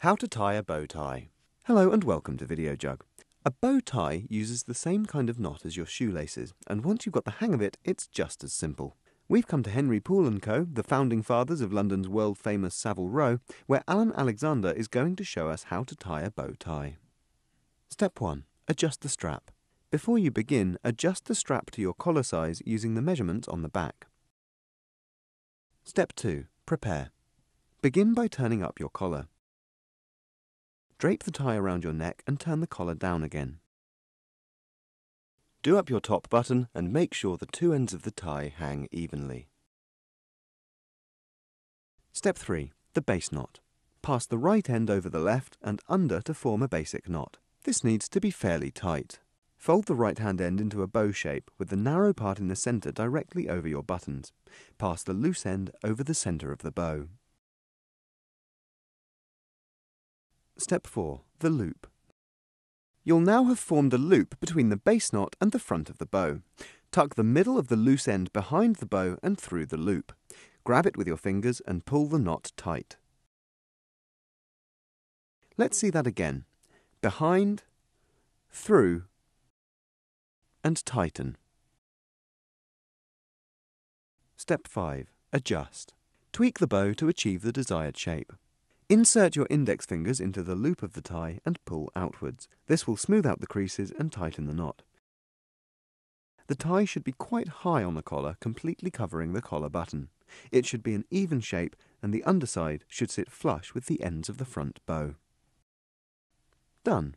How to tie a bow tie. Hello and welcome to Videojug. A bow tie uses the same kind of knot as your shoelaces, and once you've got the hang of it, it's just as simple. We've come to Henry Poole & Co., the founding fathers of London's world-famous Savile Row, where Alan Alexander is going to show us how to tie a bow tie. Step 1. Adjust the strap. Before you begin, adjust the strap to your collar size using the measurements on the back. Step 2. Prepare. Begin by turning up your collar. Drape the tie around your neck and turn the collar down again. Do up your top button and make sure the two ends of the tie hang evenly. Step 3. The base knot. Pass the right end over the left and under to form a basic knot. This needs to be fairly tight. Fold the right hand end into a bow shape with the narrow part in the centre directly over your buttons. Pass the loose end over the centre of the bow. Step 4. The loop. You'll now have formed a loop between the base knot and the front of the bow. Tuck the middle of the loose end behind the bow and through the loop. Grab it with your fingers and pull the knot tight. Let's see that again. Behind, through, and tighten. Step 5. Adjust. Tweak the bow to achieve the desired shape. Insert your index fingers into the loop of the tie and pull outwards. This will smooth out the creases and tighten the knot. The tie should be quite high on the collar, completely covering the collar button. It should be an even shape and the underside should sit flush with the ends of the front bow. Done.